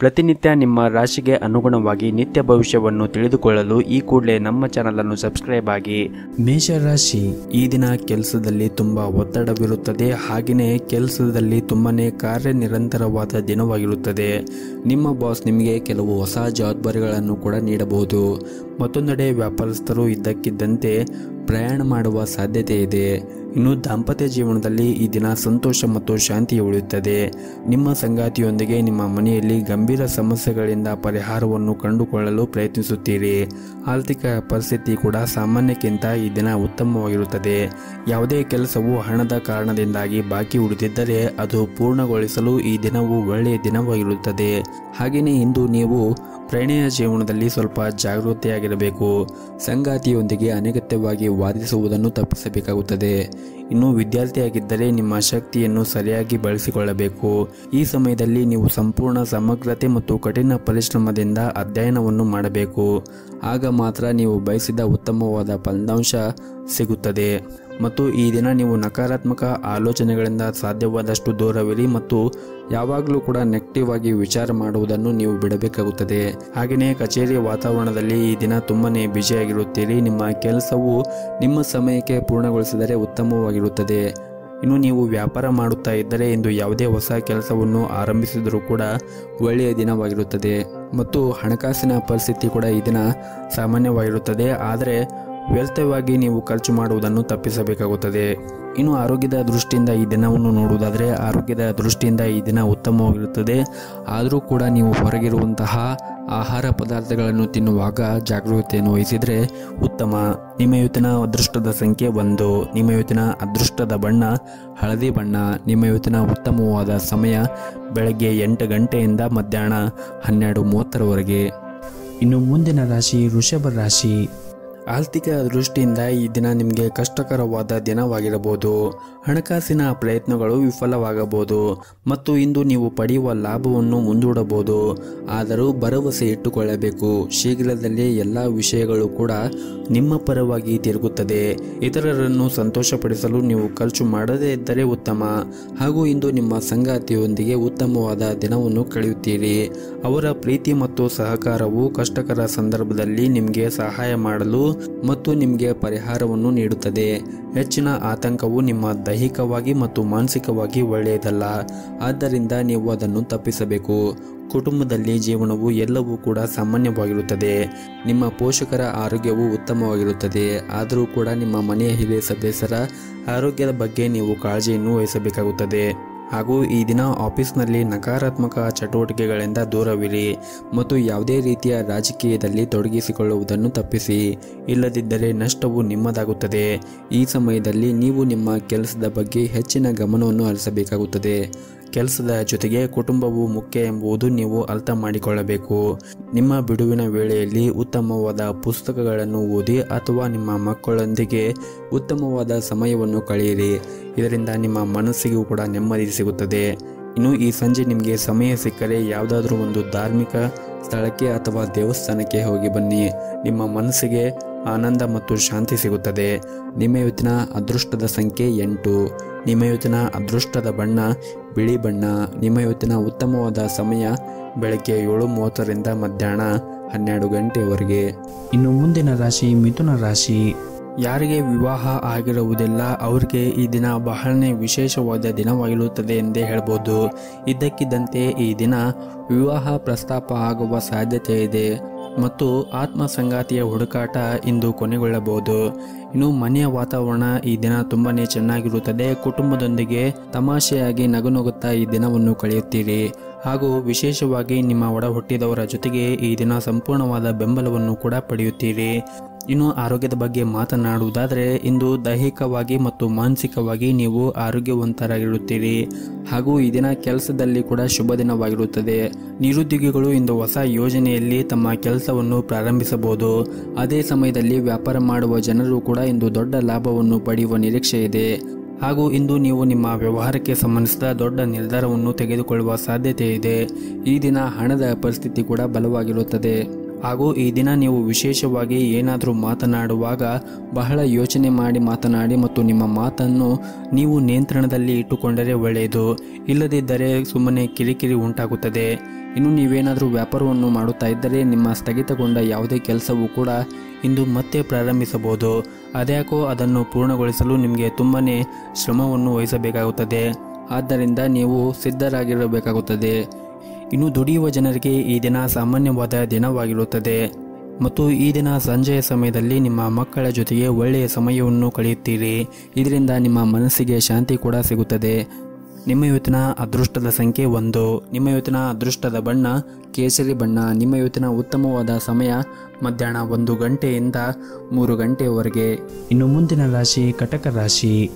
ಪ್ರತಿನಿತ್ಯ ನಿಮ್ಮ ರಾಶಿಗೆ ಅನುಗುಣವಾಗಿ ನಿತ್ಯ ಭವಿಷ್ಯವನ್ನು ತಿಳಿದುಕೊಳ್ಳಲು ಈ ಕೂಡಲೇ ನಮ್ಮ ಚಾನಲನ್ನು ಸಬ್ಸ್ಕ್ರೈಬ್ ಆಗಿ. ಮೇಷರಾಶಿ, ಈ ದಿನ ಕೆಲಸದಲ್ಲಿ ತುಂಬಾ ಒತ್ತಡವಿರುತ್ತದೆ. ಹಾಗೆಯೇ ಕೆಲಸದಲ್ಲಿ ತುಂಬಾನೇ ಕಾರ್ಯನಿರಂತರವಾದ ದಿನವಾಗಿರುತ್ತದೆ. ನಿಮ್ಮ ಬಾಸ್ ನಿಮಗೆ ಕೆಲವು ಹೊಸ ಜವಾಬ್ದಾರಿಗಳನ್ನು ಕೂಡ ನೀಡಬಹುದು. ಮತ್ತೊಂದೆಡೆ ವ್ಯಾಪಾರಸ್ಥರು ಇದ್ದಕ್ಕಿದ್ದಂತೆ ಪ್ರಯಾಣ ಮಾಡುವ ಸಾಧ್ಯತೆ ಇದೆ. ಇನ್ನು ದಾಂಪತ್ಯ ಜೀವನದಲ್ಲಿ ಈ ದಿನ ಸಂತೋಷ ಮತ್ತು ಶಾಂತಿ ಉಳಿಯುತ್ತದೆ. ನಿಮ್ಮ ಸಂಗಾತಿಯೊಂದಿಗೆ ನಿಮ್ಮ ಮನೆಯಲ್ಲಿ ಗಂಭೀರ ಸಮಸ್ಯೆಗಳಿಂದ ಪರಿಹಾರವನ್ನು ಕಂಡುಕೊಳ್ಳಲು ಪ್ರಯತ್ನಿಸುತ್ತೀರಿ. ಆರ್ಥಿಕ ಪರಿಸ್ಥಿತಿ ಕೂಡ ಸಾಮಾನ್ಯಕ್ಕಿಂತ ಈ ದಿನ ಉತ್ತಮವಾಗಿರುತ್ತದೆ. ಯಾವುದೇ ಕೆಲಸವು ಹಣದ ಕಾರಣದಿಂದಾಗಿ ಬಾಕಿ ಉಳಿದಿದ್ದರೆ ಅದು ಪೂರ್ಣಗೊಳಿಸಲು ಈ ದಿನವು ಒಳ್ಳೆಯ ದಿನವಾಗಿರುತ್ತದೆ. ಹಾಗೆಯೇ ಇಂದು ನೀವು ಪ್ರಣಯ ಜೀವನದಲ್ಲಿ ಸ್ವಲ್ಪ ಜಾಗೃತಿಯಾಗಿರಬೇಕು. ಸಂಗಾತಿಯೊಂದಿಗೆ ಅನಗತ್ಯವಾಗಿ ವಾದಿಸುವುದನ್ನು ತಪ್ಪಿಸಬೇಕಾಗುತ್ತದೆ. ಇನ್ನು ವಿದ್ಯಾರ್ಥಿಯಾಗಿದ್ದರೆ ನಿಮ್ಮ ಶಕ್ತಿಯನ್ನು ಸರಿಯಾಗಿ ಬಳಸಿಕೊಳ್ಳಬೇಕು. ಈ ಸಮಯದಲ್ಲಿ ನೀವು ಸಂಪೂರ್ಣ ಸಮಗ್ರತೆ ಮತ್ತು ಕಠಿಣ ಪರಿಶ್ರಮದಿಂದ ಅಧ್ಯಯನವನ್ನು ಮಾಡಬೇಕು. ಆಗ ಮಾತ್ರ ನೀವು ಬಯಸಿದ ಉತ್ತಮವಾದ ಫಲಿತಾಂಶ ಸಿಗುತ್ತದೆ. ಮತ್ತು ಈ ದಿನ ನೀವು ನಕಾರಾತ್ಮಕ ಆಲೋಚನೆಗಳಿಂದ ಸಾಧ್ಯವಾದಷ್ಟು ದೂರವಿರಿ ಮತ್ತು ಯಾವಾಗಲೂ ಕೂಡ ನೆಗೆಟಿವ್ ಆಗಿ ವಿಚಾರ ಮಾಡುವುದನ್ನು ನೀವು ಬಿಡಬೇಕಾಗುತ್ತದೆ. ಹಾಗೆಯೇ ಕಚೇರಿ ವಾತಾವರಣದಲ್ಲಿ ಈ ದಿನ ತುಂಬಾನೇ ಬ್ಯುಸಿಯಾಗಿರುತ್ತೀರಿ ನಿಮ್ಮ ಕೆಲಸವು ನಿಮ್ಮ ಸಮಯಕ್ಕೆ ಪೂರ್ಣಗೊಳಿಸಿದರೆ ಉತ್ತಮವಾಗಿರುತ್ತದೆ. ಇನ್ನು ನೀವು ವ್ಯಾಪಾರ ಮಾಡುತ್ತಾ ಇದ್ದರೆ ಇಂದು ಯಾವುದೇ ಹೊಸ ಕೆಲಸವನ್ನು ಆರಂಭಿಸಿದರೂ ಕೂಡ ಒಳ್ಳೆಯ ದಿನವಾಗಿರುತ್ತದೆ. ಮತ್ತು ಹಣಕಾಸಿನ ಪರಿಸ್ಥಿತಿ ಕೂಡ ಈ ದಿನ ಸಾಮಾನ್ಯವಾಗಿರುತ್ತದೆ. ಆದರೆ ವ್ಯರ್ಥವಾಗಿ ನೀವು ಖರ್ಚು ಮಾಡುವುದನ್ನು ತಪ್ಪಿಸಬೇಕಾಗುತ್ತದೆ. ಇನ್ನು ಆರೋಗ್ಯದ ದೃಷ್ಟಿಯಿಂದ ಈ ದಿನವನ್ನು ನೋಡುವುದಾದರೆ ಆರೋಗ್ಯದ ದೃಷ್ಟಿಯಿಂದ ಈ ದಿನ ಉತ್ತಮವಾಗಿರುತ್ತದೆ. ಆದರೂ ಕೂಡ ನೀವು ಹೊರಗಿರುವಂತಹ ಆಹಾರ ಪದಾರ್ಥಗಳನ್ನು ತಿನ್ನುವಾಗ ಜಾಗರೂಕತೆಯನ್ನು ವಹಿಸಿದರೆ ಉತ್ತಮ. ನಿಮ್ಮ ಇವತ್ತಿನ ಅದೃಷ್ಟದ ಸಂಖ್ಯೆ ಒಂದು. ನಿಮ್ಮ ಇವತ್ತಿನ ಅದೃಷ್ಟದ ಬಣ್ಣ ಹಳದಿ ಬಣ್ಣ. ನಿಮ್ಮ ಇವತ್ತಿನ ಉತ್ತಮವಾದ ಸಮಯ ಬೆಳಗ್ಗೆ ಎಂಟು ಗಂಟೆಯಿಂದ ಮಧ್ಯಾಹ್ನ ಹನ್ನೆರಡು ಮೂವತ್ತರವರೆಗೆ. ಇನ್ನು ಮುಂದಿನ ರಾಶಿ ವೃಷಭ ರಾಶಿ. ಆರ್ಥಿಕ ದೃಷ್ಟಿಯಿಂದ ಈ ದಿನ ನಿಮಗೆ ಕಷ್ಟಕರವಾದ ದಿನವಾಗಿರಬಹುದು. ಹಣಕಾಸಿನ ಪ್ರಯತ್ನಗಳು ವಿಫಲವಾಗಬಹುದು ಮತ್ತು ಇಂದು ನೀವು ಪಡೆಯುವ ಲಾಭವನ್ನು ಮುಂದೂಡಬಹುದು. ಆದರೂ ಭರವಸೆ ಇಟ್ಟುಕೊಳ್ಳಬೇಕು. ಶೀಘ್ರದಲ್ಲೇ ಎಲ್ಲ ವಿಷಯಗಳು ಕೂಡ ನಿಮ್ಮ ಪರವಾಗಿ ತಿರುಗುತ್ತದೆ. ಇತರರನ್ನು ಸಂತೋಷಪಡಿಸಲು ನೀವು ಖರ್ಚು ಮಾಡದೇ ಇದ್ದರೆ ಉತ್ತಮ. ಹಾಗೂ ಇಂದು ನಿಮ್ಮ ಸಂಗಾತಿಯೊಂದಿಗೆ ಉತ್ತಮವಾದ ದಿನವನ್ನು ಕಳೆಯುತ್ತೀರಿ. ಅವರ ಪ್ರೀತಿ ಮತ್ತು ಸಹಕಾರವು ಕಷ್ಟಕರ ಸಂದರ್ಭದಲ್ಲಿ ನಿಮಗೆ ಸಹಾಯ ಮಾಡಲು ಮತ್ತು ನಿಮಗೆ ಪರಿಹಾರವನ್ನು ನೀಡುತ್ತದೆ. ಹೆಚ್ಚಿನ ಆತಂಕವು ನಿಮ್ಮ ದೈಹಿಕವಾಗಿ ಮತ್ತು ಮಾನಸಿಕವಾಗಿ ಒಳ್ಳೆಯದಲ್ಲ. ಆದ್ದರಿಂದ ನೀವು ಅದನ್ನು ತಪ್ಪಿಸಬೇಕು. ಕುಟುಂಬದಲ್ಲಿ ಜೀವನವು ಎಲ್ಲವೂ ಕೂಡ ಸಾಮಾನ್ಯವಾಗಿರುತ್ತದೆ. ನಿಮ್ಮ ಪೋಷಕರ ಆರೋಗ್ಯವು ಉತ್ತಮವಾಗಿರುತ್ತದೆ. ಆದರೂ ಕೂಡ ನಿಮ್ಮ ಮನೆಯ ಹಿರಿಯ ಸದಸ್ಯರ ಆರೋಗ್ಯದ ಬಗ್ಗೆ ನೀವು ಕಾಳಜಿಯನ್ನು ವಹಿಸಬೇಕಾಗುತ್ತದೆ. ಹಾಗೂ ಈ ದಿನ ಆಫೀಸ್ನಲ್ಲಿ ನಕಾರಾತ್ಮಕ ಚಟುವಟಿಕೆಗಳಿಂದ ದೂರವಿರಿ ಮತ್ತು ಯಾವುದೇ ರೀತಿಯ ರಾಜಕೀಯದಲ್ಲಿ ತೊಡಗಿಸಿಕೊಳ್ಳುವುದನ್ನು ತಪ್ಪಿಸಿ. ಇಲ್ಲದಿದ್ದರೆ ನಷ್ಟವು ನಿಮ್ಮದಾಗುತ್ತದೆ. ಈ ಸಮಯದಲ್ಲಿ ನೀವು ನಿಮ್ಮ ಕೆಲಸದ ಬಗ್ಗೆ ಹೆಚ್ಚಿನ ಗಮನವನ್ನು ಹರಿಸಬೇಕಾಗುತ್ತದೆ. ಕೆಲಸದ ಜೊತೆಗೆ ಕುಟುಂಬವು ಮುಖ್ಯ ಎಂಬುದು ನೀವು ಅರ್ಥ ಮಾಡಿಕೊಳ್ಳಬೇಕು. ನಿಮ್ಮ ಬಿಡುವಿನ ವೇಳೆಯಲ್ಲಿ ಉತ್ತಮವಾದ ಪುಸ್ತಕಗಳನ್ನು ಓದಿ ಅಥವಾ ನಿಮ್ಮ ಮಕ್ಕಳೊಂದಿಗೆ ಉತ್ತಮವಾದ ಸಮಯವನ್ನು ಕಳೆಯಿರಿ. ಇದರಿಂದ ನಿಮ್ಮ ಮನಸ್ಸಿಗೂ ಕೂಡ ನೆಮ್ಮದಿ ಸಿಗುತ್ತದೆ. ಇನ್ನು ಈ ಸಂಜೆ ನಿಮಗೆ ಸಮಯ ಸಿಕ್ಕರೆ ಯಾವುದಾದ್ರೂ ಒಂದು ಧಾರ್ಮಿಕ ಸ್ಥಳಕ್ಕೆ ಅಥವಾ ದೇವಸ್ಥಾನಕ್ಕೆ ಹೋಗಿ ಬನ್ನಿ. ನಿಮ್ಮ ಮನಸ್ಸಿಗೆ ಆನಂದ ಮತ್ತು ಶಾಂತಿ ಸಿಗುತ್ತದೆ. ನಿಮ್ಮ ಇವತ್ತಿನ ಅದೃಷ್ಟದ ಸಂಖ್ಯೆ ಎಂಟು. ನಿಮ್ಮ ಇವತ್ತಿನ ಅದೃಷ್ಟದ ಬಣ್ಣ ಬಿಳಿ ಬಣ್ಣ. ನಿಮ್ಮ ಇವತ್ತಿನ ಉತ್ತಮವಾದ ಸಮಯ ಬೆಳಗ್ಗೆ ಏಳು ಮೂವತ್ತರಿಂದ ಮಧ್ಯಾಹ್ನ ಹನ್ನೆರಡು ಗಂಟೆವರೆಗೆ. ಇನ್ನು ಮುಂದಿನ ರಾಶಿ ಮಿಥುನ ರಾಶಿ. ಯಾರಿಗೆ ವಿವಾಹ ಆಗಿರುವುದಿಲ್ಲ, ಅವರಿಗೆ ಈ ದಿನ ಬಹಳನೇ ವಿಶೇಷವಾದ ದಿನವಾಗಿರುತ್ತದೆ ಎಂದೇ ಹೇಳ್ಬೋದು. ಇದ್ದಕ್ಕಿದ್ದಂತೆ ಈ ದಿನ ವಿವಾಹ ಪ್ರಸ್ತಾಪ ಆಗುವ ಸಾಧ್ಯತೆ ಇದೆ ಮತ್ತು ಆತ್ಮ ಸಂಗಾತಿಯ ಹುಡುಕಾಟ ಇಂದು ಕೊನೆಗೊಳ್ಳಬಹುದು. ಇನ್ನು ಮನೆಯ ವಾತಾವರಣ ಈ ದಿನ ತುಂಬಾ ಚೆನ್ನಾಗಿರುತ್ತದೆ. ಕುಟುಂಬದೊಂದಿಗೆ ತಮಾಷೆಯಾಗಿ ನಗುನಗುತ್ತಾ ಈ ದಿನವನ್ನು ಕಳೆಯುತ್ತೀರಿ. ಹಾಗೂ ವಿಶೇಷವಾಗಿ ನಿಮ್ಮ ಒಡಹುಟ್ಟಿದವರ ಜೊತೆಗೆ ಈ ದಿನ ಸಂಪೂರ್ಣವಾದ ಬೆಂಬಲವನ್ನು ಕೂಡ ಪಡೆಯುತ್ತೀರಿ. ಇನ್ನು ಆರೋಗ್ಯದ ಬಗ್ಗೆ ಮಾತನಾಡುವುದಾದರೆ, ಇಂದು ದೈಹಿಕವಾಗಿ ಮತ್ತು ಮಾನಸಿಕವಾಗಿ ನೀವು ಆರೋಗ್ಯವಂತರಾಗಿರುತ್ತೀರಿ ಹಾಗೂ ಈ ದಿನ ಕೆಲಸದಲ್ಲಿ ಕೂಡ ಶುಭ ದಿನವಾಗಿರುತ್ತದೆ. ನಿರುದ್ಯೋಗಿಗಳು ಇಂದು ಹೊಸ ಯೋಜನೆಯಲ್ಲಿ ತಮ್ಮ ಕೆಲಸವನ್ನು ಪ್ರಾರಂಭಿಸಬಹುದು. ಅದೇ ಸಮಯದಲ್ಲಿ ವ್ಯಾಪಾರ ಮಾಡುವ ಜನರು ಕೂಡ ಇಂದು ದೊಡ್ಡ ಲಾಭವನ್ನು ಪಡೆಯುವ ನಿರೀಕ್ಷೆ ಇದೆ. ಹಾಗೂ ಇಂದು ನೀವು ನಿಮ್ಮ ವ್ಯವಹಾರಕ್ಕೆ ಸಂಬಂಧಿಸಿದ ದೊಡ್ಡ ನಿರ್ಧಾರವನ್ನು ತೆಗೆದುಕೊಳ್ಳುವ ಸಾಧ್ಯತೆ ಇದೆ. ಈ ದಿನ ಹಣದ ಪರಿಸ್ಥಿತಿ ಕೂಡ ಬಲವಾಗಿರುತ್ತದೆ. ಹಾಗೂ ಈ ದಿನ ನೀವು ವಿಶೇಷವಾಗಿ ಏನಾದರೂ ಮಾತನಾಡುವಾಗ ಬಹಳ ಯೋಚನೆ ಮಾಡಿ ಮಾತನಾಡಿ ಮತ್ತು ನಿಮ್ಮ ಮಾತನ್ನು ನೀವು ನಿಯಂತ್ರಣದಲ್ಲಿ ಇಟ್ಟುಕೊಂಡರೆ ಒಳ್ಳೆಯದು. ಇಲ್ಲದಿದ್ದರೆ ಸುಮ್ಮನೆ ಕಿರಿಕಿರಿ ಉಂಟಾಗುತ್ತದೆ. ಇನ್ನು ನೀವೇನಾದರೂ ವ್ಯಾಪಾರವನ್ನು ಮಾಡುತ್ತಾ ಇದ್ದರೆ ನಿಮ್ಮ ಸ್ಥಗಿತಗೊಂಡ ಯಾವುದೇ ಕೆಲಸವೂ ಕೂಡ ಇಂದು ಮತ್ತೆ ಪ್ರಾರಂಭಿಸಬಹುದು. ಅದ್ಯಾಕೋ ಅದನ್ನು ಪೂರ್ಣಗೊಳಿಸಲು ನಿಮಗೆ ತುಂಬನೇ ಶ್ರಮವನ್ನು ವಹಿಸಬೇಕಾಗುತ್ತದೆ. ಆದ್ದರಿಂದ ನೀವು ಸಿದ್ಧರಾಗಿರಬೇಕಾಗುತ್ತದೆ. ಇನ್ನು ದುಡಿಯುವ ಜನರಿಗೆ ಈ ದಿನ ಸಾಮಾನ್ಯವಾದ ದಿನವಾಗಿರುತ್ತದೆ. ಮತ್ತು ಈ ದಿನ ಸಂಜೆಯ ಸಮಯದಲ್ಲಿ ನಿಮ್ಮ ಮಕ್ಕಳ ಜೊತೆಗೆ ಒಳ್ಳೆಯ ಸಮಯವನ್ನು ಕಳೆಯುತ್ತೀರಿ. ಇದರಿಂದ ನಿಮ್ಮ ಮನಸ್ಸಿಗೆ ಶಾಂತಿ ಕೂಡ ಸಿಗುತ್ತದೆ. ನಿಮ್ಮ ಇವತ್ತಿನ ಅದೃಷ್ಟದ ಸಂಖ್ಯೆ ಒಂದು. ನಿಮ್ಮ ಇವತ್ತಿನ ಅದೃಷ್ಟದ ಬಣ್ಣ ಕೇಸರಿ ಬಣ್ಣ. ನಿಮ್ಮ ಇವತ್ತಿನ ಉತ್ತಮವಾದ ಸಮಯ ಮಧ್ಯಾಹ್ನ ಒಂದು ಗಂಟೆಯಿಂದ ಮೂರು ಗಂಟೆಯವರೆಗೆ ಇನ್ನು ಮುಂದಿನ ರಾಶಿ ಕಟಕ ರಾಶಿ.